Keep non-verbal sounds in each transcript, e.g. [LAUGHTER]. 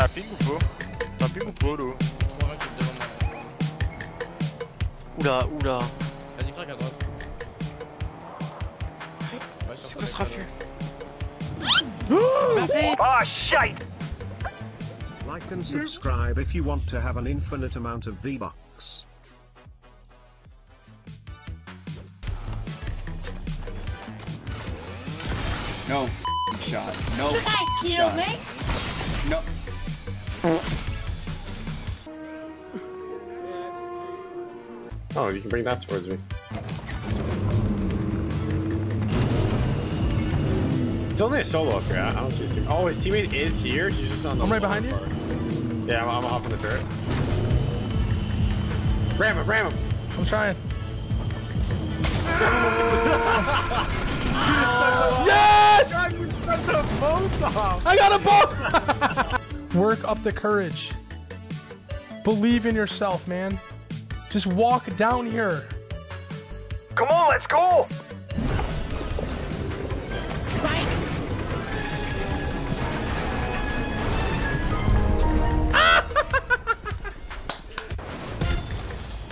Ha pingu po. Ha pingu puro. Convaincu devant moi. Oula, oula. Vas-y, craque à droite. Ouais, C'est quoi ce mec, raffut Ah, shite! Like and subscribe if you want to have an infinite amount of V-Bucks. No f***ing shot. No. The guy killed me. No. Oh, you can bring that towards me. It's only a solo up here. I I don't see his team. Oh, his teammate is here. He's just on the. I'm right lower behind you. Yeah, I'm, I'm gonna on the turret. Ram him, ram him. I'm trying. [LAUGHS] yes! I got a both. [LAUGHS] Work up the courage. Believe in yourself, man. Just walk down here. Come on, let's go! [LAUGHS]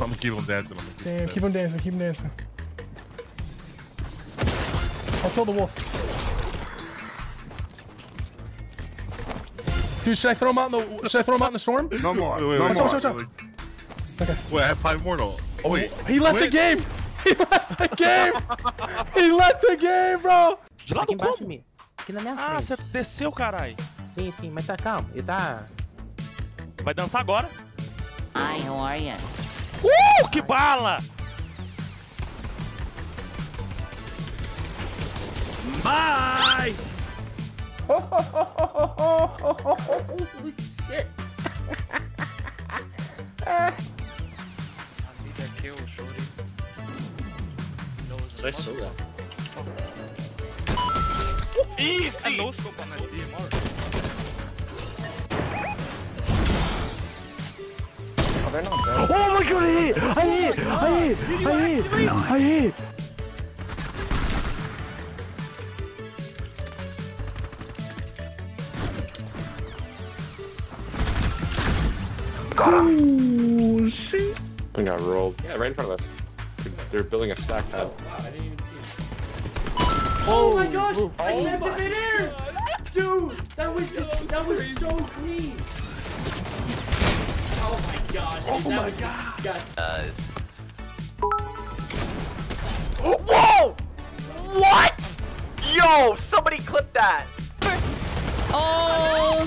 I'm gonna keep him dancing. I'm keep Damn, him keep him dancing, keep him dancing. I'll kill the wolf. Dude, should I throw him out in the should I throw him out in the storm? No more. Wait, wait, Watch wait, out, watch. Okay. Wait, I have five more though. Oh wait. He left the Wait. game! He left the game! he left the game, bro! De lado Aqui embaixo de como? mim. Aqui na minha Ah, frente. você desceu, carai. Sim, sim, mas tá calmo. Ele tá. Vai dançar agora. Hi, how are you? Uh, que bala! Bye! Vai sugar. Easy! No scope on that Oh my god, I hit! I hit! I hit! I hit! I hit! I got rolled. Yeah, right in front of us. They're building a stack pad. I didn't even see it. Oh my gosh! Oh I snapped him in air! Dude! That was just. That was so clean! Oh my gosh. Oh that was disgusting. Whoa! What? Yo, somebody clip that! Oh!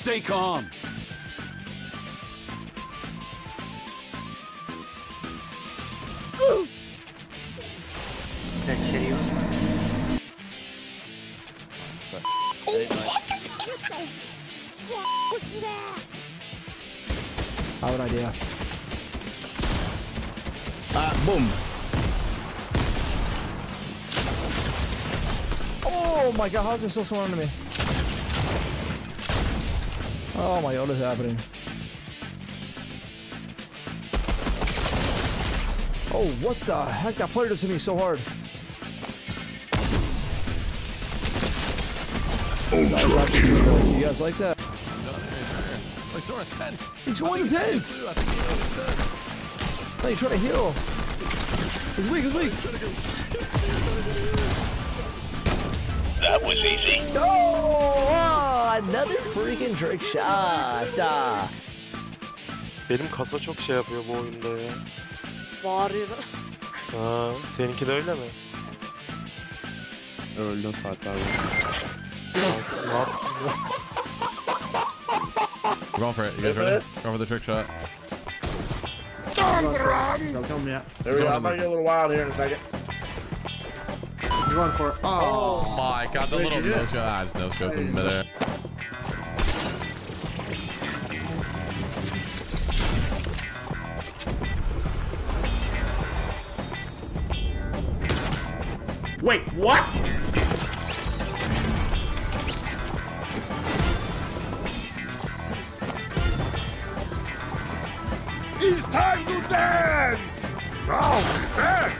Chill, chill! Stay calm. É serioso? I have an idea. Uh, boom. Oh my god, how's there still someone under me? Oh my god, what is happening? Oh, what the heck? That player just hit me so hard. That was actually really good. You guys like that? He's going to 10. He's going to tent! No, he's trying to heal. He's weak, he's weak. That was easy. Oh, another freaking trick shot. Ah. Benim kasa çok şey yapıyor bu oyunda ya. Bağırıyor. Ha, seninki de öyle mi? Öldüm Fatih abi. Going for it. You guys ready? Going for the trick shot. Don't come yet. There we go. I might get a little wild here in a second. I'm going for it. Oh my god, the Where'd little you no get? scope. Ah, just no scope in the midair. Wait, what? It's time to dance! Now, dance!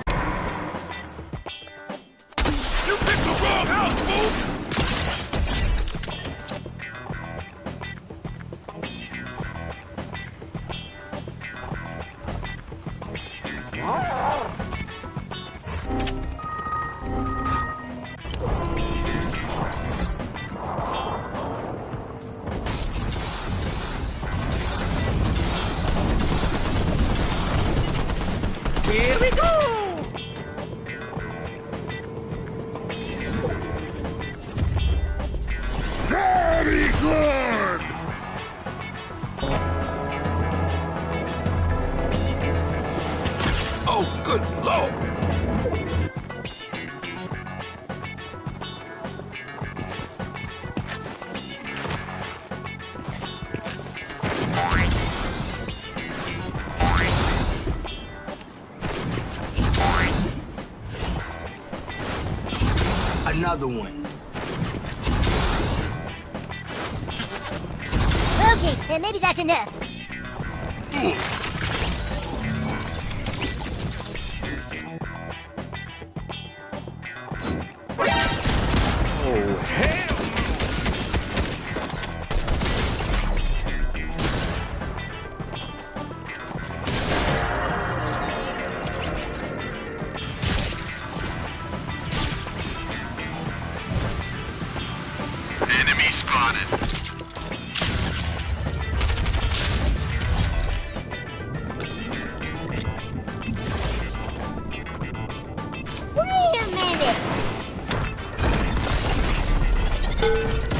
Another one. Okay, then maybe that's enough. Enemy spotted. Wait a minute!